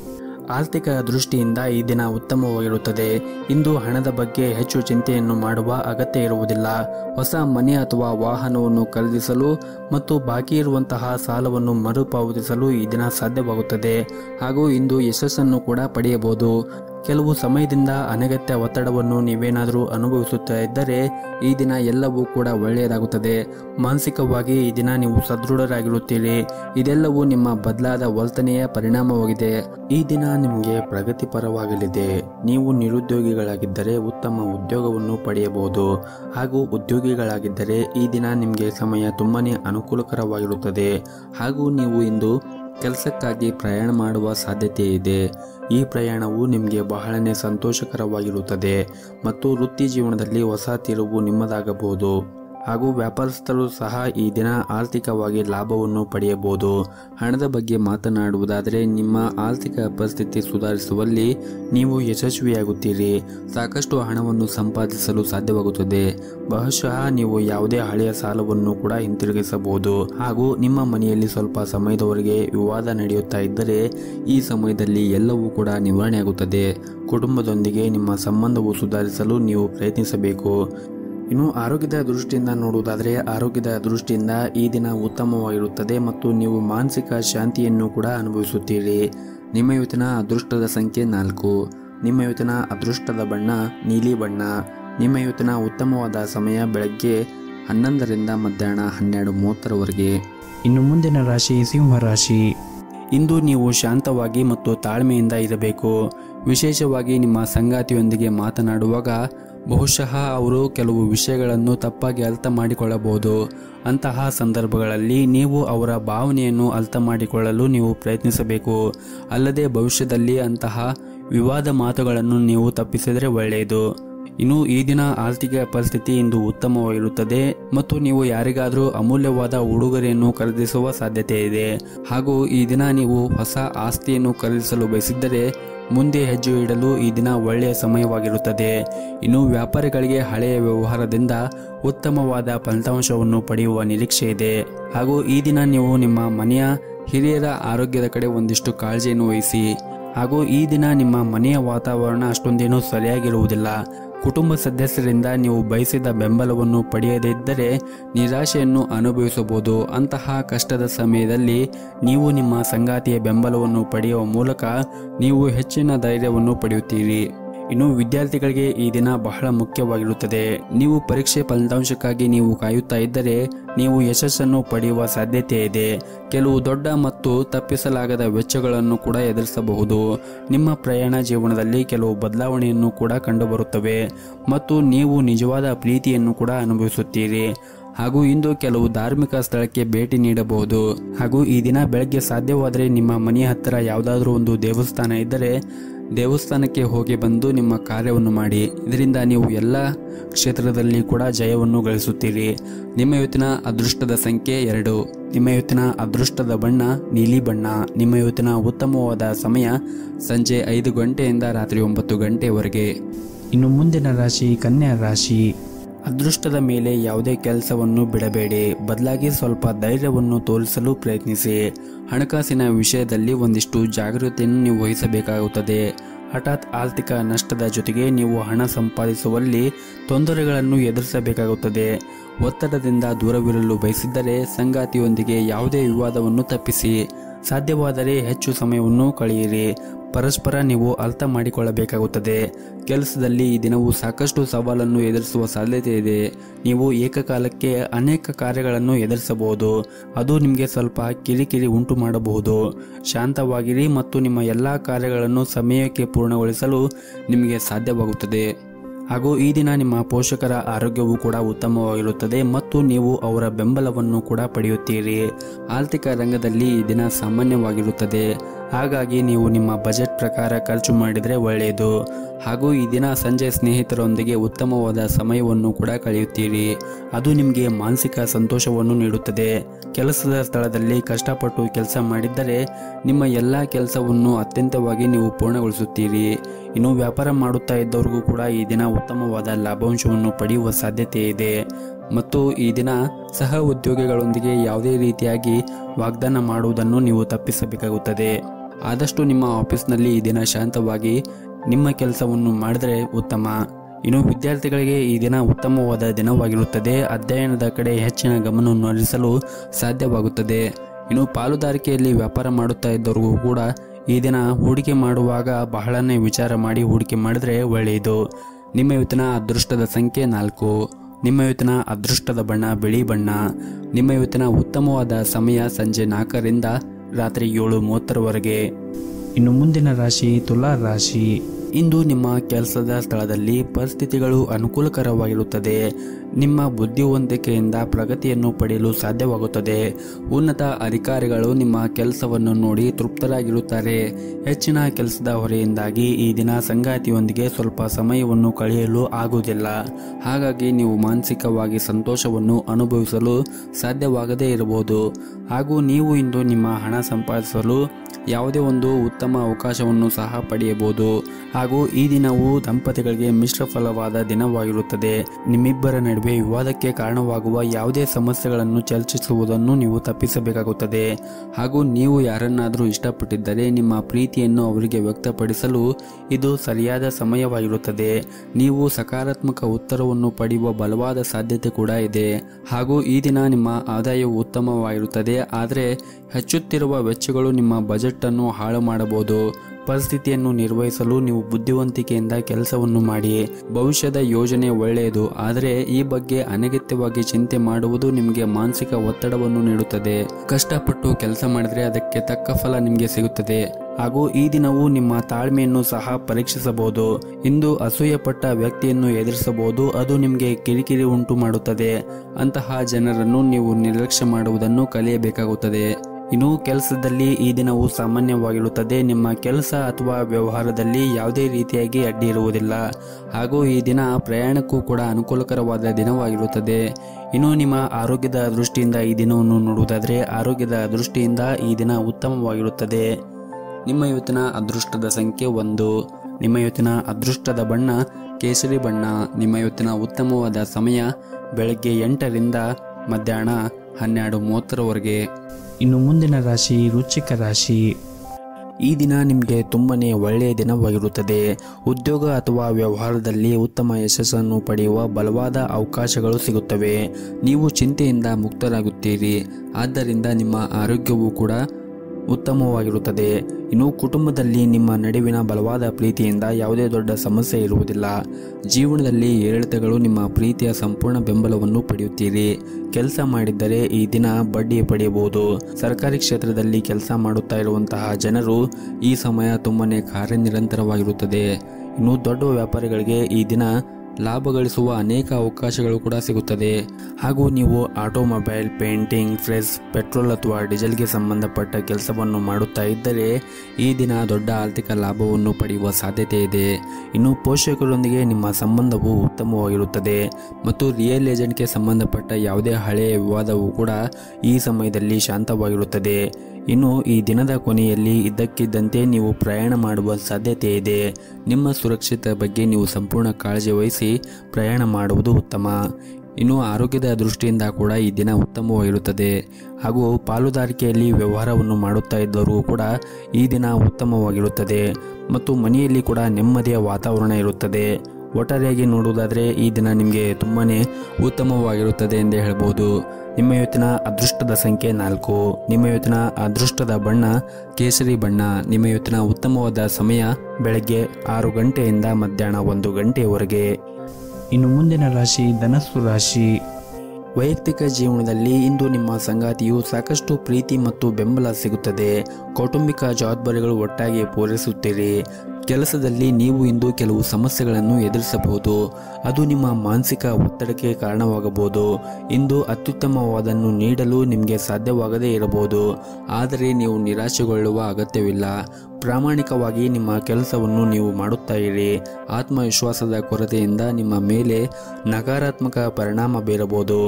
ಆರ್ಥಿಕ ದೃಷ್ಟಿಯಿಂದ ಈ ದಿನ ಉತ್ತಮವಾಗಿರುತ್ತದೆ. ಇಂದು ಹಣದ ಬಗ್ಗೆ ಹೆಚ್ಚು ಚಿಂತೆಯನ್ನು ಮಾಡುವ ಅಗತ್ಯ ಇರುವುದಿಲ್ಲ. ಹೊಸ ಮನೆ ಅಥವಾ ವಾಹನವನ್ನು ಖರೀದಿಸಲು ಮತ್ತು ಬಾಕಿ ಇರುವಂತಹ ಸಾಲವನ್ನು ಮರುಪಾವತಿಸಲು ಈ ದಿನ ಸಾಧ್ಯವಾಗುತ್ತದೆ. ಹಾಗೂ ಇಂದು ಯಶಸ್ಸನ್ನು ಕೂಡ ಪಡೆಯಬಹುದು. ಕೆಲವು ಸಮಯದಿಂದ ಅನಗತ್ಯ ಒತ್ತಡವನ್ನು ನೀವೇನಾದರೂ ಅನುಭವಿಸುತ್ತಾ ಇದ್ದರೆ ಈ ದಿನ ಎಲ್ಲವೂ ಕೂಡ ಒಳ್ಳೆಯದಾಗುತ್ತದೆ. ಮಾನಸಿಕವಾಗಿ ಈ ದಿನ ನೀವು ಸದೃಢರಾಗಿರುತ್ತೀರಿ. ಇದೆಲ್ಲವೂ ನಿಮ್ಮ ಬದಲಾದ ವರ್ತನೆಯ ಪರಿಣಾಮವಾಗಿದೆ. ಈ ದಿನ ನಿಮಗೆ ಪ್ರಗತಿಪರವಾಗಲಿದೆ. ನೀವು ನಿರುದ್ಯೋಗಿಗಳಾಗಿದ್ದರೆ ಉತ್ತಮ ಉದ್ಯೋಗವನ್ನು ಪಡೆಯಬಹುದು. ಹಾಗೂ ಉದ್ಯೋಗಿಗಳಾಗಿದ್ದರೆ ಈ ದಿನ ನಿಮಗೆ ಸಮಯ ತುಂಬಾನೇ ಅನುಕೂಲಕರವಾಗಿರುತ್ತದೆ. ಹಾಗೂ ನೀವು ಇಂದು ಕೆಲಸಕ್ಕಾಗಿ ಪ್ರಯಾಣ ಮಾಡುವ ಸಾಧ್ಯತೆ ಇದೆ. ಈ ಪ್ರಯಾಣವು ನಿಮಗೆ ಬಹಳನೇ ಸಂತೋಷಕರವಾಗಿರುತ್ತದೆ ಮತ್ತು ವೃತ್ತಿ ಜೀವನದಲ್ಲಿ ಹೊಸ ತಿರುವು ನಿಮ್ಮದಾಗಬಹುದು. ಹಾಗೂ ವ್ಯಾಪಾರಸ್ಥರು ಸಹ ಈ ದಿನ ಆರ್ಥಿಕವಾಗಿ ಲಾಭವನ್ನು ಪಡೆಯಬಹುದು. ಹಣದ ಬಗ್ಗೆ ಮಾತನಾಡುವುದಾದರೆ, ನಿಮ್ಮ ಆರ್ಥಿಕ ಪರಿಸ್ಥಿತಿ ಸುಧಾರಿಸುವಲ್ಲಿ ನೀವು ಯಶಸ್ವಿಯಾಗುತ್ತೀರಿ. ಸಾಕಷ್ಟು ಹಣವನ್ನು ಸಂಪಾದಿಸಲು ಸಾಧ್ಯವಾಗುತ್ತದೆ. ಬಹುಶಃ ನೀವು ಯಾವುದೇ ಹಳೆಯ ಸಾಲವನ್ನು ಕೂಡ ಹಿಂತಿರುಗಿಸಬಹುದು. ಹಾಗೂ ನಿಮ್ಮ ಮನೆಯಲ್ಲಿ ಸ್ವಲ್ಪ ಸಮಯದವರೆಗೆ ವಿವಾದ ನಡೆಯುತ್ತಾ ಇದ್ದರೆ, ಈ ಸಮಯದಲ್ಲಿ ಎಲ್ಲವೂ ಕೂಡ ನಿವಾರಣೆಯಾಗುತ್ತದೆ. ಕುಟುಂಬದೊಂದಿಗೆ ನಿಮ್ಮ ಸಂಬಂಧವು ಸುಧಾರಿಸಲು ನೀವು ಪ್ರಯತ್ನಿಸಬೇಕು. ಇನ್ನು ಆರೋಗ್ಯದ ದೃಷ್ಟಿಯಿಂದ ನೋಡುವುದಾದರೆ ಆರೋಗ್ಯದ ದೃಷ್ಟಿಯಿಂದ ಈ ದಿನ ಉತ್ತಮವಾಗಿರುತ್ತದೆ ಮತ್ತು ನೀವು ಮಾನಸಿಕ ಶಾಂತಿಯನ್ನು ಕೂಡ ಅನುಭವಿಸುತ್ತೀರಿ. ನಿಮ್ಮ ಇವತ್ತಿನ ಅದೃಷ್ಟದ ಸಂಖ್ಯೆ ನಾಲ್ಕು. ನಿಮ್ಮ ಇವತ್ತಿನ ಅದೃಷ್ಟದ ಬಣ್ಣ ನೀಲಿ ಬಣ್ಣ. ನಿಮ್ಮ ಇವತ್ತಿನ ಉತ್ತಮವಾದ ಸಮಯ ಬೆಳಗ್ಗೆ ಹನ್ನೊಂದರಿಂದ ಮಧ್ಯಾಹ್ನ ಹನ್ನೆರಡು ಮೂವತ್ತರವರೆಗೆ. ಇನ್ನು ಮುಂದಿನ ರಾಶಿ ಸಿಂಹ ರಾಶಿ. ಇಂದು ನೀವು ಶಾಂತವಾಗಿ ಮತ್ತು ತಾಳ್ಮೆಯಿಂದ ಇರಬೇಕು. ವಿಶೇಷವಾಗಿ ನಿಮ್ಮ ಸಂಗಾತಿಯೊಂದಿಗೆ ಮಾತನಾಡುವಾಗ ಬಹುಶಃ ಅವರು ಕೆಲವು ವಿಷಯಗಳನ್ನು ತಪ್ಪಾಗಿ ಅರ್ಥ ಮಾಡಿಕೊಳ್ಳಬಹುದು. ಅಂತಹ ಸಂದರ್ಭಗಳಲ್ಲಿ ನೀವು ಅವರ ಭಾವನೆಯನ್ನು ಅರ್ಥ ಮಾಡಿಕೊಳ್ಳಲು ನೀವು ಪ್ರಯತ್ನಿಸಬೇಕು. ಅಲ್ಲದೆ ಭವಿಷ್ಯದಲ್ಲಿ ಅಂತಹ ವಿವಾದ ಮಾತುಗಳನ್ನು ನೀವು ತಪ್ಪಿಸಿದರೆ ಒಳ್ಳೆಯದು. ಇನ್ನು ಈ ದಿನ ಆರ್ಥಿಕ ಪರಿಸ್ಥಿತಿ ಇಂದು ಉತ್ತಮವಾಗಿರುತ್ತದೆ ಮತ್ತು ನೀವು ಯಾರಿಗಾದರೂ ಅಮೂಲ್ಯವಾದ ಉಡುಗೊರೆಯನ್ನು ಖರೀದಿಸುವ ಸಾಧ್ಯತೆ ಇದೆ ಹಾಗೂ ಈ ದಿನ ನೀವು ಹೊಸ ಆಸ್ತಿಯನ್ನು ಖರೀದಿಸಲು ಬಯಸಿದ್ದರೆ ಮುಂದೆ ಹೆಜ್ಜೆ ಇಡಲು ಈ ದಿನ ಒಳ್ಳೆಯ ಸಮಯವಾಗಿರುತ್ತದೆ. ಇನ್ನು ವ್ಯಾಪಾರಿಗಳಿಗೆ ಹಳೆಯ ವ್ಯವಹಾರದಿಂದ ಉತ್ತಮವಾದ ಫಲಿತಾಂಶವನ್ನು ಪಡೆಯುವ ನಿರೀಕ್ಷೆ ಇದೆ. ಹಾಗೂ ಈ ದಿನ ನೀವು ನಿಮ್ಮ ಮನೆಯ ಹಿರಿಯರ ಆರೋಗ್ಯದ ಕಡೆ ಒಂದಿಷ್ಟು ಕಾಳಜಿಯನ್ನು ವಹಿಸಿ. ಹಾಗೂ ಈ ದಿನ ನಿಮ್ಮ ಮನೆಯ ವಾತಾವರಣ ಅಷ್ಟೊಂದೇನೂ ಸರಿಯಾಗಿರುವುದಿಲ್ಲ. ಕುಟುಂಬ ಸದಸ್ಯರಿಂದ ನೀವು ಬಯಸಿದ ಬೆಂಬಲವನ್ನು ಪಡೆಯದೇ ಇದ್ದರೆ ನಿರಾಶೆಯನ್ನು ಅನುಭವಿಸಬಹುದು. ಅಂತಹ ಕಷ್ಟದ ಸಮಯದಲ್ಲಿ ನೀವು ನಿಮ್ಮ ಸಂಗಾತಿಯ ಬೆಂಬಲವನ್ನು ಪಡೆಯುವ ಮೂಲಕ ನೀವು ಹೆಚ್ಚಿನ ಧೈರ್ಯವನ್ನು ಪಡೆಯುತ್ತೀರಿ. ಇನ್ನು ವಿದ್ಯಾರ್ಥಿಗಳಿಗೆ ಈ ದಿನ ಬಹಳ ಮುಖ್ಯವಾಗಿರುತ್ತದೆ. ನೀವು ಪರೀಕ್ಷೆ ಫಲಿತಾಂಶಕ್ಕಾಗಿ ನೀವು ಕಾಯುತ್ತಾ ಇದ್ದರೆ ನೀವು ಯಶಸ್ಸನ್ನು ಪಡೆಯುವ ಸಾಧ್ಯತೆ ಇದೆ. ಕೆಲವು ದೊಡ್ಡ ಮತ್ತು ತಪ್ಪಿಸಲಾಗದ ವೆಚ್ಚಗಳನ್ನು ಕೂಡ ಎದುರಿಸಬಹುದು. ನಿಮ್ಮ ಪ್ರಯಾಣ ಜೀವನದಲ್ಲಿ ಕೆಲವು ಬದಲಾವಣೆಯನ್ನು ಕೂಡ ಕಂಡುಬರುತ್ತವೆ ಮತ್ತು ನೀವು ನಿಜವಾದ ಪ್ರೀತಿಯನ್ನು ಕೂಡ ಅನುಭವಿಸುತ್ತೀರಿ. ಹಾಗೂ ಇಂದು ಕೆಲವು ಧಾರ್ಮಿಕ ಸ್ಥಳಕ್ಕೆ ಭೇಟಿ ನೀಡಬಹುದು. ಹಾಗೂ ಈ ದಿನ ಬೆಳಗ್ಗೆ ಸಾಧ್ಯವಾದರೆ ನಿಮ್ಮ ಮನೆಯ ಹತ್ತಿರ ಯಾವುದಾದ್ರೂ ಒಂದು ದೇವಸ್ಥಾನ ಇದ್ದರೆ ದೇವಸ್ಥಾನಕ್ಕೆ ಹೋಗಿ ಬಂದು ನಿಮ್ಮ ಕಾರ್ಯವನ್ನು ಮಾಡಿ, ಇದರಿಂದ ನೀವು ಎಲ್ಲ ಕ್ಷೇತ್ರದಲ್ಲಿ ಕೂಡ ಜಯವನ್ನು ಗಳಿಸುತ್ತೀರಿ. ನಿಮ್ಮ ಇವತ್ತಿನ ಅದೃಷ್ಟದ ಸಂಖ್ಯೆ ಎರಡು. ನಿಮ್ಮ ಇವತ್ತಿನ ಅದೃಷ್ಟದ ಬಣ್ಣ ನೀಲಿ ಬಣ್ಣ. ನಿಮ್ಮ ಇವತ್ತಿನ ಉತ್ತಮವಾದ ಸಮಯ ಸಂಜೆ ಐದು ಗಂಟೆಯಿಂದ ರಾತ್ರಿ ಒಂಬತ್ತು ಗಂಟೆವರೆಗೆ. ಇನ್ನು ಮುಂದಿನ ರಾಶಿ ಕನ್ಯಾ ರಾಶಿ. ಅದೃಷ್ಟದ ಮೇಲೆ ಯಾವುದೇ ಕೆಲಸವನ್ನು ಬಿಡಬೇಡಿ. ಬದಲಾಗಿ ಸ್ವಲ್ಪ ಧೈರ್ಯವನ್ನು ತೋರಿಸಲು ಪ್ರಯತ್ನಿಸಿ. ಹಣಕಾಸಿನ ವಿಷಯದಲ್ಲಿ ಒಂದಿಷ್ಟು ಜಾಗೃತಿಯನ್ನು ನೀವು ವಹಿಸಬೇಕಾಗುತ್ತದೆ. ಹಠಾತ್ ಆರ್ಥಿಕ ನಷ್ಟದ ಜೊತೆಗೆ ನೀವು ಹಣ ಸಂಪಾದಿಸುವಲ್ಲಿ ತೊಂದರೆಗಳನ್ನು ಎದುರಿಸಬೇಕಾಗುತ್ತದೆ. ಒತ್ತಡದಿಂದ ದೂರವಿರಲು ಬಯಸಿದ್ದರೆ ಸಂಗಾತಿಯೊಂದಿಗೆ ಯಾವುದೇ ವಿವಾದವನ್ನು ತಪ್ಪಿಸಿ. ಸಾಧ್ಯವಾದರೆ ಹೆಚ್ಚು ಸಮಯವನ್ನು ಕಳೆಯಿರಿ. ಪರಸ್ಪರ ನೀವು ಅರ್ಥ ಮಾಡಿಕೊಳ್ಳಬೇಕಾಗುತ್ತದೆ. ಕೆಲಸದಲ್ಲಿ ಈ ದಿನವು ಸಾಕಷ್ಟು ಸವಾಲನ್ನು ಎದುರಿಸುವ ಸಾಧ್ಯತೆ ಇದೆ. ನೀವು ಏಕಕಾಲಕ್ಕೆ ಅನೇಕ ಕಾರ್ಯಗಳನ್ನು ಎದುರಿಸಬಹುದು. ಅದು ನಿಮಗೆ ಸ್ವಲ್ಪ ಕಿರಿಕಿರಿ ಉಂಟು ಮಾಡಬಹುದು. ಶಾಂತವಾಗಿರಿ ಮತ್ತು ನಿಮ್ಮ ಎಲ್ಲ ಕಾರ್ಯಗಳನ್ನು ಸಮಯಕ್ಕೆ ಪೂರ್ಣಗೊಳಿಸಲು ನಿಮಗೆ ಸಾಧ್ಯವಾಗುತ್ತದೆ. ಹಾಗೂ ಈ ದಿನ ನಿಮ್ಮ ಪೋಷಕರ ಆರೋಗ್ಯವು ಕೂಡ ಉತ್ತಮವಾಗಿರುತ್ತದೆ ಮತ್ತು ನೀವು ಅವರ ಬೆಂಬಲವನ್ನು ಕೂಡ ಪಡೆಯುತ್ತೀರಿ. ಆರ್ಥಿಕ ರಂಗದಲ್ಲಿ ಈ ದಿನ ಸಾಮಾನ್ಯವಾಗಿರುತ್ತದೆ. ಹಾಗಾಗಿ ನೀವು ನಿಮ್ಮ ಬಜೆಟ್ ಪ್ರಕಾರ ಖರ್ಚು ಮಾಡಿದರೆ ಒಳ್ಳೆಯದು ಹಾಗೂ ಈ ದಿನ ಸಂಜೆ ಸ್ನೇಹಿತರೊಂದಿಗೆ ಉತ್ತಮವಾದ ಸಮಯವನ್ನು ಕೂಡ ಕಳೆಯುತ್ತೀರಿ. ಅದು ನಿಮಗೆ ಮಾನಸಿಕ ಸಂತೋಷವನ್ನು ನೀಡುತ್ತದೆ. ಕೆಲಸದ ಸ್ಥಳದಲ್ಲಿ ಕಷ್ಟಪಟ್ಟು ಕೆಲಸ ಮಾಡಿದ್ದರೆ ನಿಮ್ಮ ಎಲ್ಲ ಕೆಲಸವನ್ನು ಅತ್ಯಂತವಾಗಿ ನೀವು ಪೂರ್ಣಗೊಳಿಸುತ್ತೀರಿ. ಇನ್ನು ವ್ಯಾಪಾರ ಮಾಡುತ್ತಾ ಇದ್ದವರಿಗೂ ಕೂಡ ಈ ದಿನ ಉತ್ತಮವಾದ ಲಾಭಾಂಶವನ್ನು ಪಡೆಯುವ ಸಾಧ್ಯತೆ ಇದೆ. ಮತ್ತು ಈ ದಿನ ಸಹ ಉದ್ಯೋಗಿಗಳೊಂದಿಗೆ ಯಾವುದೇ ರೀತಿಯಾಗಿ ವಾಗ್ದಾನ ಮಾಡುವುದನ್ನು ನೀವು ತಪ್ಪಿಸಬೇಕಾಗುತ್ತದೆ. ಆದಷ್ಟು ನಿಮ್ಮ ಆಫೀಸ್ನಲ್ಲಿ ಈ ದಿನ ಶಾಂತವಾಗಿ ನಿಮ್ಮ ಕೆಲಸವನ್ನು ಮಾಡಿದರೆ ಉತ್ತಮ. ಇನ್ನು ವಿದ್ಯಾರ್ಥಿಗಳಿಗೆ ಈ ದಿನ ಉತ್ತಮವಾದ ದಿನವಾಗಿರುತ್ತದೆ. ಅಧ್ಯಯನದ ಕಡೆ ಹೆಚ್ಚಿನ ಗಮನವನ್ನು ಹರಿಸಲು ಸಾಧ್ಯವಾಗುತ್ತದೆ. ಇನ್ನು ಪಾಲುದಾರಿಕೆಯಲ್ಲಿ ವ್ಯಾಪಾರ ಮಾಡುತ್ತಾ ಇದ್ದವರಿಗೂ ಕೂಡ ಈ ದಿನ ಹೂಡಿಕೆ ಮಾಡುವಾಗ ಬಹಳನೇ ವಿಚಾರ ಮಾಡಿ ಹೂಡಿಕೆ ಮಾಡಿದರೆ ಒಳ್ಳೆಯದು. ನಿಮ್ಮ ಇವತ್ತಿನ ಅದೃಷ್ಟದ ಸಂಖ್ಯೆ ನಾಲ್ಕು. ನಿಮ್ಮ ಇವತ್ತಿನ ಅದೃಷ್ಟದ ಬಣ್ಣ ಬಿಳಿ ಬಣ್ಣ. ನಿಮ್ಮ ಇವತ್ತಿನ ಉತ್ತಮವಾದ ಸಮಯ ಸಂಜೆ ನಾಲ್ಕರಿಂದ ರಾತ್ರಿ ಏಳು ಮೂವತ್ತರವರೆಗೆ ಇನ್ನು ಮುಂದಿನ ರಾಶಿ ತುಲಾ ರಾಶಿ. ಇಂದು ನಿಮ್ಮ ಕೆಲಸದ ಸ್ಥಳದಲ್ಲಿ ಪರಿಸ್ಥಿತಿಗಳು ಅನುಕೂಲಕರವಾಗಿರುತ್ತದೆ. ನಿಮ್ಮ ಬುದ್ಧಿವಂತಿಕೆಯಿಂದ ಪ್ರಗತಿಯನ್ನು ಪಡೆಯಲು ಸಾಧ್ಯವಾಗುತ್ತದೆ. ಉನ್ನತ ಅಧಿಕಾರಿಗಳು ನಿಮ್ಮ ಕೆಲಸವನ್ನು ನೋಡಿ ತೃಪ್ತರಾಗಿರುತ್ತಾರೆ. ಹೆಚ್ಚಿನ ಕೆಲಸದ ಹೊರೆಯಿಂದಾಗಿ ಈ ದಿನ ಸಂಗಾತಿಯೊಂದಿಗೆ ಸ್ವಲ್ಪ ಸಮಯವನ್ನು ಕಳೆಯಲು ಆಗುವುದಿಲ್ಲ. ಹಾಗಾಗಿ ನೀವು ಮಾನಸಿಕವಾಗಿ ಸಂತೋಷವನ್ನು ಅನುಭವಿಸಲು ಸಾಧ್ಯವಾಗದೇ ಇರಬಹುದು. ಹಾಗೂ ನೀವು ಇಂದು ನಿಮ್ಮ ಹಣ ಸಂಪಾದಿಸಲು ಯಾವುದೇ ಒಂದು ಉತ್ತಮ ಅವಕಾಶವನ್ನು ಸಹ ಪಡೆಯಬಹುದು. ಹಾಗೂ ಈ ದಿನವು ದಂಪತಿಗಳಿಗೆ ಮಿಶ್ರ ಫಲವಾದ ದಿನವಾಗಿರುತ್ತದೆ. ನಿಮ್ಮಿಬ್ಬರ ನಡುವೆ ವಿವಾದಕ್ಕೆ ಕಾರಣವಾಗುವ ಯಾವುದೇ ಸಮಸ್ಯೆಗಳನ್ನು ಚರ್ಚಿಸುವುದನ್ನು ನೀವು ತಪ್ಪಿಸಬೇಕಾಗುತ್ತದೆ. ಹಾಗೂ ನೀವು ಯಾರನ್ನಾದರೂ ಇಷ್ಟಪಟ್ಟಿದ್ದರೆ ನಿಮ್ಮ ಪ್ರೀತಿಯನ್ನು ಅವರಿಗೆ ವ್ಯಕ್ತಪಡಿಸಲು ಇದು ಸರಿಯಾದ ಸಮಯವಾಗಿರುತ್ತದೆ. ನೀವು ಸಕಾರಾತ್ಮಕ ಉತ್ತರವನ್ನು ಪಡೆಯುವ ಬಲವಾದ ಸಾಧ್ಯತೆ ಕೂಡ ಇದೆ. ಹಾಗೂ ಈ ದಿನ ನಿಮ್ಮ ಆದಾಯವು ಉತ್ತಮವಾಗಿರುತ್ತದೆ. ಆದರೆ ಹೆಚ್ಚುತ್ತಿರುವ ವೆಚ್ಚಗಳು ನಿಮ್ಮ ಬಜೆಟ್ ಅನ್ನು ಹಾಳು ಮಾಡಬಹುದು. ಪರಿಸ್ಥಿತಿಯನ್ನು ನಿರ್ವಹಿಸಲು ನೀವು ಬುದ್ಧಿವಂತಿಕೆಯಿಂದ ಕೆಲಸವನ್ನು ಮಾಡಿ ಭವಿಷ್ಯದ ಯೋಜನೆ ಒಳ್ಳೆಯದು, ಆದರೆ ಈ ಬಗ್ಗೆ ಅನಗತ್ಯವಾಗಿ ಚಿಂತೆ ಮಾಡುವುದು ನಿಮಗೆ ಮಾನಸಿಕ ಒತ್ತಡವನ್ನು ನೀಡುತ್ತದೆ. ಕಷ್ಟಪಟ್ಟು ಕೆಲಸ ಮಾಡಿದರೆ ಅದಕ್ಕೆ ತಕ್ಕ ಫಲ ನಿಮಗೆ ಸಿಗುತ್ತದೆ. ಹಾಗೂ ಈ ದಿನವು ನಿಮ್ಮ ತಾಳ್ಮೆಯನ್ನು ಸಹ ಪರೀಕ್ಷಿಸಬಹುದು. ಇಂದು ಅಸೂಯಪಟ್ಟ ವ್ಯಕ್ತಿಯನ್ನು ಎದುರಿಸಬಹುದು, ಅದು ನಿಮಗೆ ಕಿರಿಕಿರಿ ಉಂಟು ಮಾಡುತ್ತದೆ ಅಂತಹ ಜನರನ್ನು ನೀವು ನಿರ್ಲಕ್ಷ್ಯ ಮಾಡುವುದನ್ನು ಕಲಿಯಬೇಕಾಗುತ್ತದೆ. ಇನ್ನು ಕೆಲಸದಲ್ಲಿ ಈ ದಿನವು ಸಾಮಾನ್ಯವಾಗಿರುತ್ತದೆ. ನಿಮ್ಮ ಕೆಲಸ ಅಥವಾ ವ್ಯವಹಾರದಲ್ಲಿ ಯಾವುದೇ ರೀತಿಯಾಗಿ ಅಡ್ಡಿ ಇರುವುದಿಲ್ಲ. ಹಾಗೂ ಈ ದಿನ ಪ್ರಯಾಣಕ್ಕೂ ಕೂಡ ಅನುಕೂಲಕರವಾದ ದಿನವಾಗಿರುತ್ತದೆ. ಇನ್ನು ನಿಮ್ಮ ಆರೋಗ್ಯದ ದೃಷ್ಟಿಯಿಂದ ಈ ದಿನವನ್ನು ನೋಡುವುದಾದರೆ, ಆರೋಗ್ಯದ ದೃಷ್ಟಿಯಿಂದ ಈ ದಿನ ಉತ್ತಮವಾಗಿರುತ್ತದೆ. ನಿಮ್ಮ ಇವತ್ತಿನ ಅದೃಷ್ಟದ ಸಂಖ್ಯೆ ಒಂದು. ನಿಮ್ಮ ಇವತ್ತಿನ ಅದೃಷ್ಟದ ಬಣ್ಣ ಕೇಸರಿ ಬಣ್ಣ. ನಿಮ್ಮ ಇವತ್ತಿನ ಉತ್ತಮವಾದ ಸಮಯ ಬೆಳಗ್ಗೆ ಎಂಟರಿಂದ ಮಧ್ಯಾಹ್ನ ಹನ್ನೆರಡು ಮೂವತ್ತರವರೆಗೆ. ಇನ್ನು ಮುಂದಿನ ರಾಶಿ ರುಚಿಕ ರಾಶಿ. ಈ ದಿನ ನಿಮಗೆ ತುಂಬನೇ ಒಳ್ಳೆಯ ದಿನವಾಗಿರುತ್ತದೆ. ಉದ್ಯೋಗ ಅಥವಾ ವ್ಯವಹಾರದಲ್ಲಿ ಉತ್ತಮ ಯಶಸ್ಸನ್ನು ಪಡೆಯುವ ಬಲವಾದ ಅವಕಾಶಗಳು ಸಿಗುತ್ತವೆ. ನೀವು ಚಿಂತೆಯಿಂದ ಮುಕ್ತರಾಗುತ್ತೀರಿ. ಆದ್ದರಿಂದ ನಿಮ್ಮ ಆರೋಗ್ಯವೂ ಕೂಡ ಉತ್ತಮವಾಗಿರುತ್ತದೆ. ಇನ್ನು ಕುಟುಂಬದಲ್ಲಿ ನಿಮ್ಮ ನಡುವಿನ ಬಲವಾದ ಪ್ರೀತಿಯಿಂದ ಯಾವುದೇ ದೊಡ್ಡ ಸಮಸ್ಯೆ ಇರುವುದಿಲ್ಲ. ಜೀವನದಲ್ಲಿ ಏರಿಳಿತಗಳು ನಿಮ್ಮ ಪ್ರೀತಿಯ ಸಂಪೂರ್ಣ ಬೆಂಬಲವನ್ನು ಪಡೆಯುತ್ತೀರಿ. ಕೆಲಸ ಮಾಡಿದ್ದರೆ ಈ ದಿನ ಬಡ್ಡಿ ಪಡೆಯಬಹುದು. ಸರ್ಕಾರಿ ಕ್ಷೇತ್ರದಲ್ಲಿ ಕೆಲಸ ಮಾಡುತ್ತಾ ಇರುವಂತಹ ಜನರು ಈ ಸಮಯ ತುಂಬನೇ ಕಾರ್ಯನಿರಂತರವಾಗಿರುತ್ತದೆ ಇನ್ನು ದೊಡ್ಡ ವ್ಯಾಪಾರಿಗಳಿಗೆ ಈ ದಿನ ಲಾಭ ಗಳಿಸುವ ಅನೇಕ ಅವಕಾಶಗಳು ಕೂಡ ಸಿಗುತ್ತದೆ. ಹಾಗೂ ನೀವು ಆಟೋಮೊಬೈಲ್, ಪೇಂಟಿಂಗ್, ಫ್ರೆಸ್, ಪೆಟ್ರೋಲ್ ಅಥವಾ ಡೀಸೆಲ್ಗೆ ಸಂಬಂಧಪಟ್ಟ ಕೆಲಸವನ್ನು ಮಾಡುತ್ತಾ ಇದ್ದರೆ ಈ ದಿನ ದೊಡ್ಡ ಆರ್ಥಿಕ ಲಾಭವನ್ನು ಪಡೆಯುವ ಸಾಧ್ಯತೆ ಇದೆ. ಇನ್ನು ಪೋಷಕರೊಂದಿಗೆ ನಿಮ್ಮ ಸಂಬಂಧವು ಉತ್ತಮವಾಗಿರುತ್ತದೆ. ಮತ್ತು ರಿಯಲ್ ಏಜೆಂಟ್ಗೆ ಸಂಬಂಧಪಟ್ಟ ಯಾವುದೇ ಹಳೆಯ ವಿವಾದವು ಕೂಡ ಈ ಸಮಯದಲ್ಲಿ ಶಾಂತವಾಗಿರುತ್ತದೆ. ಇನ್ನು ಈ ದಿನದ ಕೊನೆಯಲ್ಲಿ ಇದ್ದಕ್ಕಿದ್ದಂತೆ ನೀವು ಪ್ರಯಾಣ ಮಾಡುವ ಸಾಧ್ಯತೆ ಇದೆ. ನಿಮ್ಮ ಸುರಕ್ಷತೆ ಬಗ್ಗೆ ನೀವು ಸಂಪೂರ್ಣ ಕಾಳಜಿ ವಹಿಸಿ ಪ್ರಯಾಣ ಮಾಡುವುದು ಉತ್ತಮ. ಇನ್ನು ಆರೋಗ್ಯದ ದೃಷ್ಟಿಯಿಂದ ಕೂಡ ಈ ದಿನ ಉತ್ತಮವಾಗಿರುತ್ತದೆ. ಹಾಗೂ ಪಾಲುದಾರಿಕೆಯಲ್ಲಿ ವ್ಯವಹಾರವನ್ನು ಮಾಡುತ್ತಾ ಇದ್ದವರು ಕೂಡ ಈ ದಿನ ಉತ್ತಮವಾಗಿರುತ್ತದೆ. ಮತ್ತು ಮನೆಯಲ್ಲಿ ಕೂಡ ನೆಮ್ಮದಿಯ ವಾತಾವರಣ ಇರುತ್ತದೆ. ಒಟ್ಟಾರೆಯಾಗಿ ನೋಡುವುದಾದರೆ ಈ ದಿನ ನಿಮಗೆ ತುಂಬಾ ಉತ್ತಮವಾಗಿರುತ್ತದೆ ಎಂದೇ ಹೇಳ್ಬೋದು. ನಿಮ್ಮ ಇವತ್ತಿನ ಅದೃಷ್ಟದ ಸಂಖ್ಯೆ ನಾಲ್ಕು. ನಿಮ್ಮ ಇವತ್ತಿನ ಅದೃಷ್ಟದ ಬಣ್ಣ ಕೇಸರಿ ಬಣ್ಣ. ನಿಮ್ಮ ಇವತ್ತಿನ ಉತ್ತಮವಾದ ಸಮಯ ಬೆಳಗ್ಗೆ ಆರು ಗಂಟೆಯಿಂದ ಮಧ್ಯಾಹ್ನ ಒಂದು ಗಂಟೆಯವರೆಗೆ ಇನ್ನು ಮುಂದಿನ ರಾಶಿ ಧನಸ್ಸು ರಾಶಿ. ವೈಯಕ್ತಿಕ ಜೀವನದಲ್ಲಿ ಇಂದು ನಿಮ್ಮ ಸಂಗಾತಿಯು ಸಾಕಷ್ಟು ಪ್ರೀತಿ ಮತ್ತು ಬೆಂಬಲ ಸಿಗುತ್ತದೆ. ಕೌಟುಂಬಿಕ ಜವಾಬ್ದಾರಿಗಳು ಒಟ್ಟಾಗಿ ಪೂರೈಸುತ್ತೀರಿ. ಕೆಲಸದಲ್ಲಿ ನೀವು ಇಂದು ಕೆಲವು ಸಮಸ್ಯೆಗಳನ್ನು ಎದುರಿಸಬಹುದು. ಅದು ನಿಮ್ಮ ಮಾನಸಿಕ ಒತ್ತಡಕ್ಕೆ ಕಾರಣವಾಗಬಹುದು. ಇಂದು ಅತ್ಯುತ್ತಮವಾದನ್ನು ನೀಡಲು ನಿಮಗೆ ಸಾಧ್ಯವಾಗದೇ ಇರಬಹುದು. ಆದರೆ ನೀವು ನಿರಾಶೆಗೊಳ್ಳುವ ಅಗತ್ಯವಿಲ್ಲ. ಪ್ರಾಮಾಣಿಕವಾಗಿ ನಿಮ್ಮ ಕೆಲಸವನ್ನು ನೀವು ಮಾಡುತ್ತಾ ಇರಿ. ಆತ್ಮವಿಶ್ವಾಸದ ಕೊರತೆಯಿಂದ ನಿಮ್ಮ ಮೇಲೆ ನಕಾರಾತ್ಮಕ ಪರಿಣಾಮ ಬೀರಬಹುದು.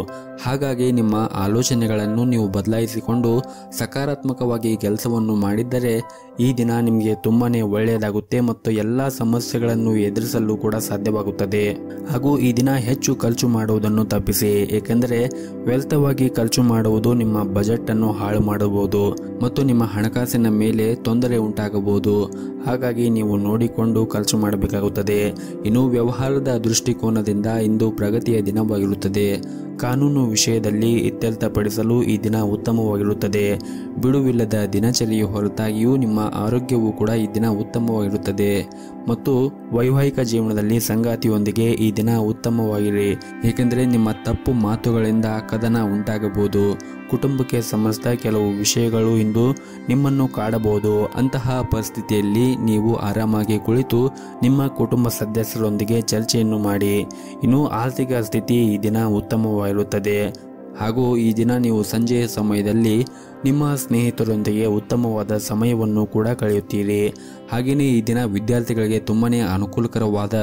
ಹಾಗಾಗಿ ನಿಮ್ಮ ಆಲೋಚನೆಗಳನ್ನು ನೀವು ಬದಲಾಯಿಸಿಕೊಂಡು ಸಕಾರಾತ್ಮಕವಾಗಿ ಕೆಲಸವನ್ನು ಮಾಡಿದ್ದರೆ ಈ ದಿನ ನಿಮಗೆ ತುಂಬಾ ಒಳ್ಳೆಯದಾಗುತ್ತೆ ಮತ್ತು ಎಲ್ಲ ಸಮಸ್ಯೆಗಳನ್ನು ಎದುರಿಸಲು ಕೂಡ ಸಾಧ್ಯವಾಗುತ್ತದೆ. ಹಾಗೂ ಈ ದಿನ ಹೆಚ್ಚು ಖರ್ಚು ಮಾಡುವುದನ್ನು ತಪ್ಪಿಸಿ, ಏಕೆಂದರೆ ವ್ಯರ್ಥವಾಗಿ ಖರ್ಚು ಮಾಡುವುದು ನಿಮ್ಮ ಬಜೆಟ್ ಅನ್ನು ಹಾಳು ಮಾಡಬಹುದು ಮತ್ತು ನಿಮ್ಮ ಹಣಕಾಸಿನ ಮೇಲೆ ತೊಂದರೆ ಉಂಟಾಗಬಹುದು. ಹಾಗಾಗಿ ನೀವು ನೋಡಿಕೊಂಡು ಖರ್ಚು ಮಾಡಬೇಕಾಗುತ್ತದೆ. ಇನ್ನು ವ್ಯವಹಾರದ ದೃಷ್ಟಿಕೋನದಿಂದ ಇಂದು ಪ್ರಗತಿಯ ದಿನವಾಗಿರುತ್ತದೆ. ಕಾನೂನು ವಿಷಯದಲ್ಲಿ ಇತ್ಯರ್ಥಪಡಿಸಲು ಈ ದಿನ ಉತ್ತಮವಾಗಿರುತ್ತದೆ. ಬಿಡುವಿಲ್ಲದ ದಿನಚರಿಯ ಹೊರತಾಗಿಯೂ ನಿಮ್ಮ ಆರೋಗ್ಯವೂ ಕೂಡ ಈ ದಿನ ಉತ್ತಮವಾಗಿರುತ್ತದೆ. ಮತ್ತು ವೈವಾಹಿಕ ಜೀವನದಲ್ಲಿ ಸಂಗಾತಿಯೊಂದಿಗೆ ಈ ದಿನ ಉತ್ತಮವಾಗಿರಿ. ಏಕೆಂದರೆ ನಿಮ್ಮ ತಪ್ಪು ಮಾತುಗಳಿಂದ ಕದನ ಉಂಟಾಗಬಹುದು. ಕುಟುಂಬಕ್ಕೆ ಸಂಬಂಧಿಸಿದ ಕೆಲವು ವಿಷಯಗಳು ಇಂದು ನಿಮ್ಮನ್ನು ಕಾಡಬಹುದು. ಅಂತಹ ಪರಿಸ್ಥಿತಿಯಲ್ಲಿ ನೀವು ಆರಾಮಾಗಿ ಕುಳಿತು ನಿಮ್ಮ ಕುಟುಂಬ ಸದಸ್ಯರೊಂದಿಗೆ ಚರ್ಚೆಯನ್ನು ಮಾಡಿ. ಇನ್ನು ಆರ್ಥಿಕ ಸ್ಥಿತಿ ಈ ದಿನ ಉತ್ತಮವಾಗಿರುತ್ತದೆ. ಹಾಗೂ ಈ ದಿನ ನೀವು ಸಂಜೆಯ ಸಮಯದಲ್ಲಿ ನಿಮ್ಮ ಸ್ನೇಹಿತರೊಂದಿಗೆ ಉತ್ತಮವಾದ ಸಮಯವನ್ನು ಕೂಡ ಕಳೆಯುತ್ತೀರಿ. ಹಾಗೆಯೇ ಈ ದಿನ ವಿದ್ಯಾರ್ಥಿಗಳಿಗೆ ತುಂಬಾ ಅನುಕೂಲಕರವಾದ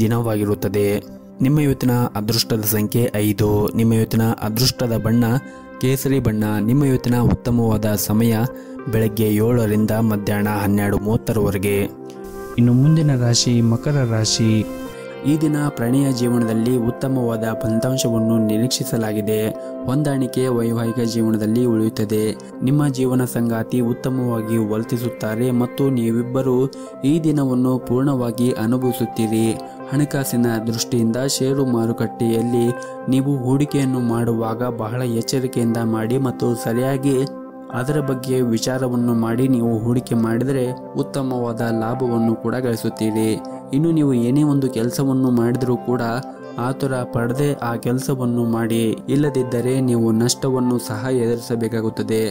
ದಿನವಾಗಿರುತ್ತದೆ. ನಿಮ್ಮ ಇವತ್ತಿನ ಅದೃಷ್ಟದ ಸಂಖ್ಯೆ ಐದು. ನಿಮ್ಮ ಇವತ್ತಿನ ಅದೃಷ್ಟದ ಬಣ್ಣ ಕೇಸರಿ ಬಣ್ಣ ನಿಮ್ಮ ಇವತ್ತಿನ ಉತ್ತಮವಾದ ಸಮಯ ಬೆಳಗ್ಗೆ ಏಳರಿಂದ ಮಧ್ಯಾಹ್ನ ಹನ್ನೆರಡು ಮೂವತ್ತರವರೆಗೆ. ಇನ್ನು ಮುಂದಿನ ರಾಶಿ ಮಕರ ರಾಶಿ. ಈ ದಿನ ಪ್ರಣಯ ಜೀವನದಲ್ಲಿ ಉತ್ತಮವಾದ ಫಲಿತಾಂಶವನ್ನು ನಿರೀಕ್ಷಿಸಲಾಗಿದೆ. ಹೊಂದಾಣಿಕೆ ವೈವಾಹಿಕ ಜೀವನದಲ್ಲಿ ಉಳಿಯುತ್ತದೆ. ನಿಮ್ಮ ಜೀವನ ಸಂಗಾತಿ ಉತ್ತಮವಾಗಿ ವರ್ತಿಸುತ್ತಾರೆ ಮತ್ತು ನೀವಿಬ್ಬರು ಈ ದಿನವನ್ನು ಪೂರ್ಣವಾಗಿ ಅನುಭವಿಸುತ್ತೀರಿ. ಹಣಕಾಸಿನ ದೃಷ್ಟಿಯಿಂದ ಷೇರು ಮಾರುಕಟ್ಟೆಯಲ್ಲಿ ನೀವು ಹೂಡಿಕೆಯನ್ನು ಮಾಡುವಾಗ ಬಹಳ ಎಚ್ಚರಿಕೆಯಿಂದ ಮಾಡಿ ಮತ್ತು ಸರಿಯಾಗಿ ಅದರ ಬಗ್ಗೆ ವಿಚಾರವನ್ನು ಮಾಡಿ ನೀವು ಹೂಡಿಕೆ ಮಾಡಿದರೆ ಉತ್ತಮವಾದ ಲಾಭವನ್ನು ಕೂಡ ಗಳಿಸುತ್ತೀರಿ. ಇನ್ನು ನೀವು ಏನೇ ಒಂದು ಕೆಲಸವನ್ನು ಮಾಡಿದರೂ ಕೂಡ ಆತುರ ಪಡೆದೆ ಆ ಕೆಲಸವನ್ನು ಮಾಡಿ. ಇಲ್ಲದಿದ್ದರೆ ನೀವು ನಷ್ಟವನ್ನು ಸಹ ಎದುರಿಸಬೇಕಾಗುತ್ತದೆ.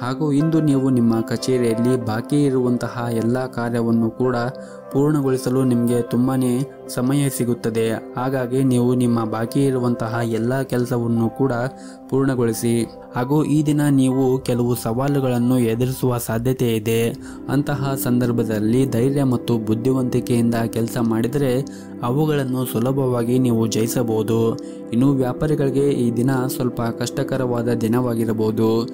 ಹಾಗೂ ಇಂದು ನೀವು ನಿಮ್ಮ ಕಚೇರಿಯಲ್ಲಿ ಬಾಕಿ ಇರುವಂತಹ ಎಲ್ಲ ಕಾರ್ಯವನ್ನು ಕೂಡ ಪೂರ್ಣಗೊಳಿಸಲು ನಿಮಗೆ ತುಂಬಾ ಸಮಯ ಸಿಗುತ್ತದೆ. ಹಾಗಾಗಿ ನೀವು ನಿಮ್ಮ ಬಾಕಿ ಇರುವಂತಹ ಎಲ್ಲ ಕೆಲಸವನ್ನು ಕೂಡ ಪೂರ್ಣಗೊಳಿಸಿ. ಹಾಗೂ ಈ ದಿನ ನೀವು ಕೆಲವು ಸವಾಲುಗಳನ್ನು ಎದುರಿಸುವ ಸಾಧ್ಯತೆ ಇದೆ. ಅಂತಹ ಸಂದರ್ಭದಲ್ಲಿ ಧೈರ್ಯ ಮತ್ತು ಬುದ್ಧಿವಂತಿಕೆಯಿಂದ ಕೆಲಸ ಮಾಡಿದರೆ ಅವುಗಳನ್ನು ಸುಲಭವಾಗಿ ನೀವು ಜಯಿಸಬಹುದು. ಇನ್ನು ವ್ಯಾಪಾರಿಗಳಿಗೆ ಈ ದಿನ ಸ್ವಲ್ಪ ಕಷ್ಟಕರವಾದ ದಿನವಾಗಿರಬಹುದು.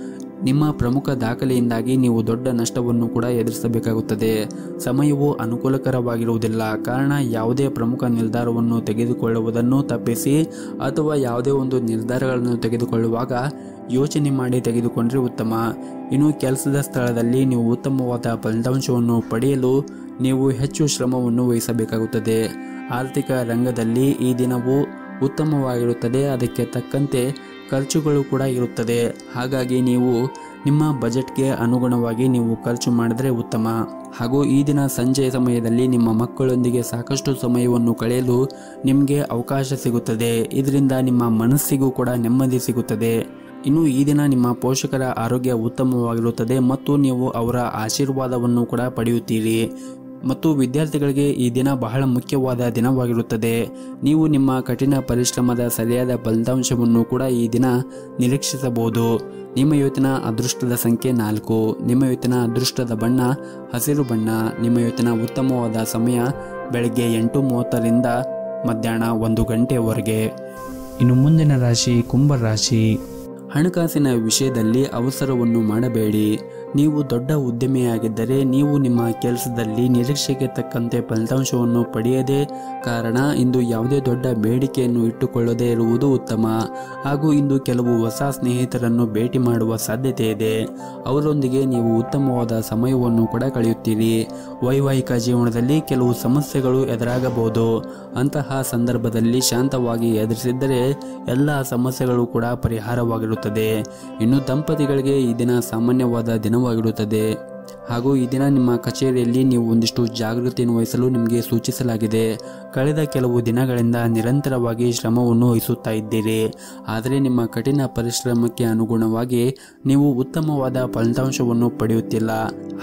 ನಿಮ್ಮ ಪ್ರಮುಖ ದಾಖಲೆಯಿಂದಾಗಿ ನೀವು ದೊಡ್ಡ ನಷ್ಟವನ್ನು ಕೂಡ ಎದುರಿಸಬೇಕಾಗುತ್ತದೆ. ಸಮಯವು ಅನುಕೂಲಕರವಾಗಿರುವುದಿಲ್ಲ. ಕಾರಣ ಯಾವುದೇ ಪ್ರಮುಖ ನಿರ್ಧಾರವನ್ನು ತೆಗೆದುಕೊಳ್ಳುವುದನ್ನು ತಪ್ಪಿಸಿ ಅಥವಾ ಯಾವುದೇ ಒಂದು ನಿರ್ಧಾರಗಳನ್ನು ತೆಗೆದುಕೊಳ್ಳುವಾಗ ಯೋಚನೆ ಮಾಡಿ ತೆಗೆದುಕೊಂಡರೆ ಉತ್ತಮ. ಇನ್ನು ಕೆಲಸದ ಸ್ಥಳದಲ್ಲಿ ನೀವು ಉತ್ತಮವಾದ ಫಲಿತಾಂಶವನ್ನು ಪಡೆಯಲು ನೀವು ಹೆಚ್ಚು ಶ್ರಮವನ್ನು ವಹಿಸಬೇಕಾಗುತ್ತದೆ. ಆರ್ಥಿಕ ರಂಗದಲ್ಲಿ ಈ ದಿನವು ಉತ್ತಮವಾಗಿರುತ್ತದೆ. ಅದಕ್ಕೆ ತಕ್ಕಂತೆ ಖರ್ಚುಗಳು ಕೂಡ ಇರುತ್ತದೆ. ಹಾಗಾಗಿ ನೀವು ನಿಮ್ಮ ಬಜೆಟ್ಗೆ ಅನುಗುಣವಾಗಿ ನೀವು ಖರ್ಚು ಮಾಡಿದರೆ ಉತ್ತಮ. ಹಾಗೂ ಈ ದಿನ ಸಂಜೆ ಸಮಯದಲ್ಲಿ ನಿಮ್ಮ ಮಕ್ಕಳೊಂದಿಗೆ ಸಾಕಷ್ಟು ಸಮಯವನ್ನು ಕಳೆಯಲು ನಿಮಗೆ ಅವಕಾಶ ಸಿಗುತ್ತದೆ. ಇದರಿಂದ ನಿಮ್ಮ ಮನಸ್ಸಿಗೂ ಕೂಡ ನೆಮ್ಮದಿ ಸಿಗುತ್ತದೆ. ಇನ್ನು ಈ ದಿನ ನಿಮ್ಮ ಪೋಷಕರ ಆರೋಗ್ಯ ಉತ್ತಮವಾಗಿರುತ್ತದೆ ಮತ್ತು ನೀವು ಅವರ ಆಶೀರ್ವಾದವನ್ನು ಕೂಡ ಪಡೆಯುತ್ತೀರಿ. ಮತ್ತು ವಿದ್ಯಾರ್ಥಿಗಳಿಗೆ ಈ ದಿನ ಬಹಳ ಮುಖ್ಯವಾದ ದಿನವಾಗಿರುತ್ತದೆ. ನೀವು ನಿಮ್ಮ ಕಠಿಣ ಪರಿಶ್ರಮದ ಸರಿಯಾದ ಫಲಿತಾಂಶವನ್ನು ಕೂಡ ಈ ದಿನ ನಿರೀಕ್ಷಿಸಬಹುದು. ನಿಮ್ಮ ಇವತ್ತಿನ ಅದೃಷ್ಟದ ಸಂಖ್ಯೆ ನಾಲ್ಕು, ನಿಮ್ಮ ಇವತ್ತಿನ ಅದೃಷ್ಟದ ಬಣ್ಣ ಹಸಿರು ಬಣ್ಣ, ನಿಮ್ಮ ಇವತ್ತಿನ ಉತ್ತಮವಾದ ಸಮಯ ಬೆಳಗ್ಗೆ ಎಂಟು ಮೂವತ್ತರಿಂದ ಮಧ್ಯಾಹ್ನ ಒಂದು ಗಂಟೆವರೆಗೆ. ಇನ್ನು ಮುಂದಿನ ರಾಶಿ ಕುಂಭ ರಾಶಿ. ಹಣಕಾಸಿನ ವಿಷಯದಲ್ಲಿ ಅವಸರವನ್ನು ಮಾಡಬೇಡಿ. ನೀವು ದೊಡ್ಡ ಉದ್ಯಮಿಯಾಗಿದ್ದರೆ ನೀವು ನಿಮ್ಮ ಕೆಲಸದಲ್ಲಿ ನಿರೀಕ್ಷೆಗೆ ತಕ್ಕಂತೆ ಫಲಿತಾಂಶವನ್ನು ಪಡೆಯದೇ ಕಾರಣ ಇಂದು ಯಾವುದೇ ದೊಡ್ಡ ಬೇಡಿಕೆಯನ್ನು ಇಟ್ಟುಕೊಳ್ಳದೇ ಇರುವುದು ಉತ್ತಮ. ಹಾಗೂ ಇಂದು ಕೆಲವು ಹೊಸ ಸ್ನೇಹಿತರನ್ನು ಭೇಟಿ ಮಾಡುವ ಸಾಧ್ಯತೆ ಇದೆ. ಅವರೊಂದಿಗೆ ನೀವು ಉತ್ತಮವಾದ ಸಮಯವನ್ನು ಕೂಡ ಕಳೆಯುತ್ತೀರಿ. ವೈವಾಹಿಕ ಜೀವನದಲ್ಲಿ ಕೆಲವು ಸಮಸ್ಯೆಗಳು ಎದುರಾಗಬಹುದು. ಅಂತಹ ಸಂದರ್ಭದಲ್ಲಿ ಶಾಂತವಾಗಿ ಎದುರಿಸಿದ್ದರೆ ಎಲ್ಲ ಸಮಸ್ಯೆಗಳು ಕೂಡ ಪರಿಹಾರವಾಗಿರುತ್ತದೆ. ಇನ್ನು ದಂಪತಿಗಳಿಗೆ ಈ ದಿನ ಸಾಮಾನ್ಯವಾದ ದಿನವಾಗಿರುತ್ತದೆ ಹಾಗೂ ಈ ದಿನ ನಿಮ್ಮ ಕಚೇರಿಯಲ್ಲಿ ನೀವು ಒಂದಿಷ್ಟು ಜಾಗೃತಿಯನ್ನು ವಹಿಸಲು ನಿಮಗೆ ಸೂಚಿಸಲಾಗಿದೆ. ಕಳೆದ ಕೆಲವು ದಿನಗಳಿಂದ ನಿರಂತರವಾಗಿ ಶ್ರಮವನ್ನು ವಹಿಸುತ್ತಾ ಇದ್ದೀರಿ. ಆದರೆ ನಿಮ್ಮ ಕಠಿಣ ಪರಿಶ್ರಮಕ್ಕೆ ಅನುಗುಣವಾಗಿ ನೀವು ಉತ್ತಮವಾದ ಫಲಿತಾಂಶವನ್ನು ಪಡೆಯುತ್ತಿಲ್ಲ.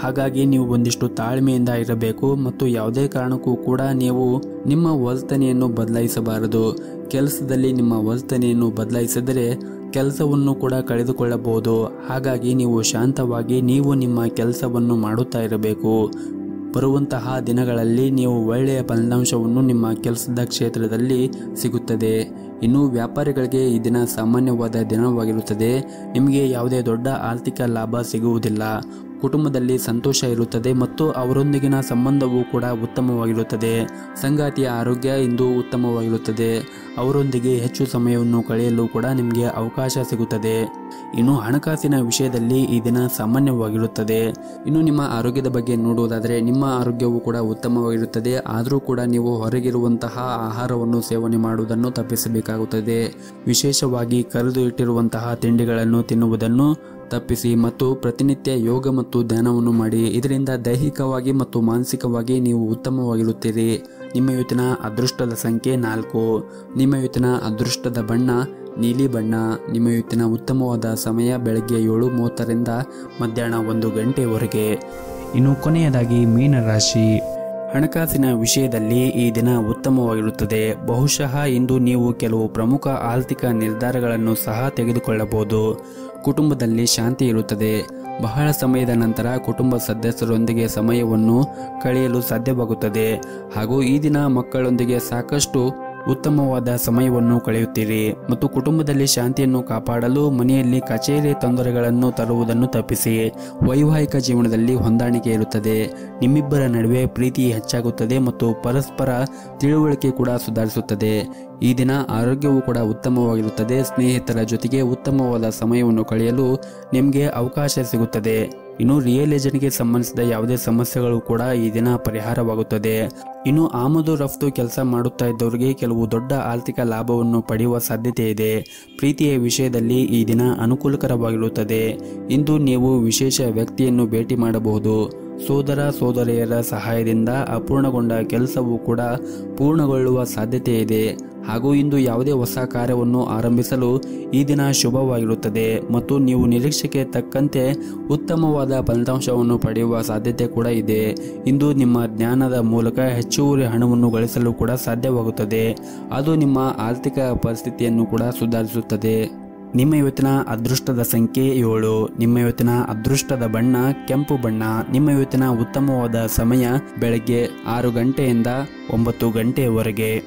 ಹಾಗಾಗಿ ನೀವು ಒಂದಿಷ್ಟು ತಾಳ್ಮೆಯಿಂದ ಇರಬೇಕು ಮತ್ತು ಯಾವುದೇ ಕಾರಣಕ್ಕೂ ಕೂಡ ನೀವು ನಿಮ್ಮ ವರ್ತನೆಯನ್ನು ಬದಲಾಯಿಸಬಾರದು. ಕೆಲಸದಲ್ಲಿ ನಿಮ್ಮ ವರ್ತನೆಯನ್ನು ಬದಲಾಯಿಸಿದರೆ ಕೆಲಸವನ್ನು ಕೂಡ ಕಳೆದುಕೊಳ್ಳಬಹುದು. ಹಾಗಾಗಿ ನೀವು ಶಾಂತವಾಗಿ ನೀವು ನಿಮ್ಮ ಕೆಲಸವನ್ನು ಮಾಡುತ್ತಾ ಇರಬೇಕು. ಬರುವಂತಹ ದಿನಗಳಲ್ಲಿ ನೀವು ಒಳ್ಳೆಯ ಫಲಿತಾಂಶವನ್ನು ನಿಮ್ಮ ಕೆಲಸದ ಕ್ಷೇತ್ರದಲ್ಲಿ ಸಿಗುತ್ತದೆ. ಇನ್ನು ವ್ಯಾಪಾರಿಗಳಿಗೆ ಈ ದಿನ ಸಾಮಾನ್ಯವಾದ ದಿನವಾಗಿರುತ್ತದೆ. ನಿಮಗೆ ಯಾವುದೇ ದೊಡ್ಡ ಆರ್ಥಿಕ ಲಾಭ ಸಿಗುವುದಿಲ್ಲ. ಕುಟುಂಬದಲ್ಲಿ ಸಂತೋಷ ಇರುತ್ತದೆ ಮತ್ತು ಅವರೊಂದಿಗಿನ ಸಂಬಂಧವೂ ಕೂಡ ಉತ್ತಮವಾಗಿರುತ್ತದೆ. ಸಂಗಾತಿಯ ಆರೋಗ್ಯ ಇಂದು ಉತ್ತಮವಾಗಿರುತ್ತದೆ. ಅವರೊಂದಿಗೆ ಹೆಚ್ಚು ಸಮಯವನ್ನು ಕಳೆಯಲು ಕೂಡ ನಿಮಗೆ ಅವಕಾಶ ಸಿಗುತ್ತದೆ. ಇನ್ನು ಹಣಕಾಸಿನ ವಿಷಯದಲ್ಲಿ ಈ ದಿನ ಸಾಮಾನ್ಯವಾಗಿರುತ್ತದೆ. ಇನ್ನು ನಿಮ್ಮ ಆರೋಗ್ಯದ ಬಗ್ಗೆ ನೋಡುವುದಾದರೆ ನಿಮ್ಮ ಆರೋಗ್ಯವು ಕೂಡ ಉತ್ತಮವಾಗಿರುತ್ತದೆ. ಆದರೂ ಕೂಡ ನೀವು ಹೊರಗಿರುವಂತಹ ಆಹಾರವನ್ನು ಸೇವನೆ ಮಾಡುವುದನ್ನು ತಪ್ಪಿಸಬೇಕಾಗುತ್ತದೆ. ವಿಶೇಷವಾಗಿ ಕರೆದು ಇಟ್ಟಿರುವಂತಹ ತಿಂಡಿಗಳನ್ನು ತಿನ್ನುವುದನ್ನು ತಪ್ಪಿಸಿ ಮತ್ತು ಪ್ರತಿನಿತ್ಯ ಯೋಗ ಮತ್ತು ಧ್ಯಾನವನ್ನು ಮಾಡಿ, ಇದರಿಂದ ದೈಹಿಕವಾಗಿ ಮತ್ತು ಮಾನಸಿಕವಾಗಿ ನೀವು ಉತ್ತಮವಾಗಿರುತ್ತೀರಿ. ನಿಮ್ಮ ಇವತ್ತಿನ ಅದೃಷ್ಟದ ಸಂಖ್ಯೆ ನಾಲ್ಕು. ನಿಮ್ಮ ಇವತ್ತಿನ ಅದೃಷ್ಟದ ಬಣ್ಣ ನೀಲಿ ಬಣ್ಣ. ನಿಮ್ಮ ಇವತ್ತಿನ ಉತ್ತಮವಾದ ಸಮಯ ಬೆಳಗ್ಗೆ ಏಳು ಮೂವತ್ತರಿಂದ ಮಧ್ಯಾಹ್ನ ಒಂದು ಗಂಟೆವರೆಗೆ. ಇನ್ನು ಕೊನೆಯದಾಗಿ ಮೀನರಾಶಿ. ಹಣಕಾಸಿನ ವಿಷಯದಲ್ಲಿ ಈ ದಿನ ಉತ್ತಮವಾಗಿರುತ್ತದೆ. ಬಹುಶಃ ಇಂದು ನೀವು ಕೆಲವು ಪ್ರಮುಖ ಆರ್ಥಿಕ ನಿರ್ಧಾರಗಳನ್ನು ಸಹ ತೆಗೆದುಕೊಳ್ಳಬಹುದು. ಕುಟುಂಬದಲ್ಲಿ ಶಾಂತಿ ಇರುತ್ತದೆ. ಬಹಳ ಸಮಯದ ನಂತರ ಕುಟುಂಬ ಸದಸ್ಯರೊಂದಿಗೆ ಸಮಯವನ್ನು ಕಳೆಯಲು ಸಾಧ್ಯವಾಗುತ್ತದೆ. ಹಾಗೂ ಈ ದಿನ ಮಕ್ಕಳೊಂದಿಗೆ ಸಾಕಷ್ಟು ಉತ್ತಮವಾದ ಸಮಯವನ್ನು ಕಳೆಯುತ್ತೀರಿ ಮತ್ತು ಕುಟುಂಬದಲ್ಲಿ ಶಾಂತಿಯನ್ನು ಕಾಪಾಡಲು ಮನೆಯಲ್ಲಿ ಕಚೇರಿ ತೊಂದರೆಗಳನ್ನು ತರುವುದನ್ನು ತಪ್ಪಿಸಿ. ವೈವಾಹಿಕ ಜೀವನದಲ್ಲಿ ಹೊಂದಾಣಿಕೆ ಇರುತ್ತದೆ. ನಿಮ್ಮಿಬ್ಬರ ನಡುವೆ ಪ್ರೀತಿ ಹೆಚ್ಚಾಗುತ್ತದೆ ಮತ್ತು ಪರಸ್ಪರ ತಿಳುವಳಿಕೆ ಕೂಡ ಸುಧಾರಿಸುತ್ತದೆ. ಈ ದಿನ ಆರೋಗ್ಯವು ಕೂಡ ಉತ್ತಮವಾಗಿರುತ್ತದೆ. ಸ್ನೇಹಿತರ ಜೊತೆಗೆ ಉತ್ತಮವಾದ ಸಮಯವನ್ನು ಕಳೆಯಲು ನಿಮಗೆ ಅವಕಾಶ ಸಿಗುತ್ತದೆ. ಇನ್ನು ರಿಯಲ್ ಏಜೆಂಟ್ಗೆ ಸಂಬಂಧಿಸಿದ ಯಾವುದೇ ಸಮಸ್ಯೆಗಳು ಕೂಡ ಈ ದಿನ ಪರಿಹಾರವಾಗುತ್ತದೆ. ಇನ್ನು ಆಮದು ರಫ್ತು ಕೆಲಸ ಮಾಡುತ್ತಾ ಇದ್ದವರಿಗೆ ಕೆಲವು ದೊಡ್ಡ ಆರ್ಥಿಕ ಲಾಭವನ್ನು ಪಡೆಯುವ ಸಾಧ್ಯತೆ ಇದೆ. ಪ್ರೀತಿಯ ವಿಷಯದಲ್ಲಿ ಈ ದಿನ ಅನುಕೂಲಕರವಾಗಿರುತ್ತದೆ. ಇಂದು ನೀವು ವಿಶೇಷ ವ್ಯಕ್ತಿಯನ್ನು ಭೇಟಿ ಮಾಡಬಹುದು. ಸೋದರ ಸೋದರಿಯರ ಸಹಾಯದಿಂದ ಅಪೂರ್ಣಗೊಂಡ ಕೆಲಸವು ಕೂಡ ಪೂರ್ಣಗೊಳ್ಳುವ ಸಾಧ್ಯತೆ ಇದೆ ಹಾಗೂ ಇಂದು ಯಾವುದೇ ಹೊಸ ಕಾರ್ಯವನ್ನು ಆರಂಭಿಸಲು ಈ ದಿನ ಶುಭವಾಗಿರುತ್ತದೆ. ಮತ್ತು ನೀವು ನಿರೀಕ್ಷೆಗೆ ತಕ್ಕಂತೆ ಉತ್ತಮವಾದ ಫಲಿತಾಂಶವನ್ನು ಪಡೆಯುವ ಸಾಧ್ಯತೆ ಕೂಡ ಇದೆ. ಇಂದು ನಿಮ್ಮ ಜ್ಞಾನದ ಮೂಲಕ ಹೆಚ್ಚುವರಿ ಹಣವನ್ನು ಗಳಿಸಲು ಕೂಡ ಸಾಧ್ಯವಾಗುತ್ತದೆ. ಅದು ನಿಮ್ಮ ಆರ್ಥಿಕ ಪರಿಸ್ಥಿತಿಯನ್ನು ಕೂಡ ಸುಧಾರಿಸುತ್ತದೆ. ನಿಮ್ಮ ಇವತ್ತಿನ ಅದೃಷ್ಟದ ಸಂಖ್ಯೆ ಏಳು, ನಿಮ್ಮ ಇವತ್ತಿನ ಅದೃಷ್ಟದ ಬಣ್ಣ ಕೆಂಪು ಬಣ್ಣ, ನಿಮ್ಮ ಇವತ್ತಿನ ಉತ್ತಮವಾದ ಸಮಯ ಬೆಳಗ್ಗೆ ಆರು ಗಂಟೆಯಿಂದ ಒಂಬತ್ತು ಗಂಟೆಯವರೆಗೆ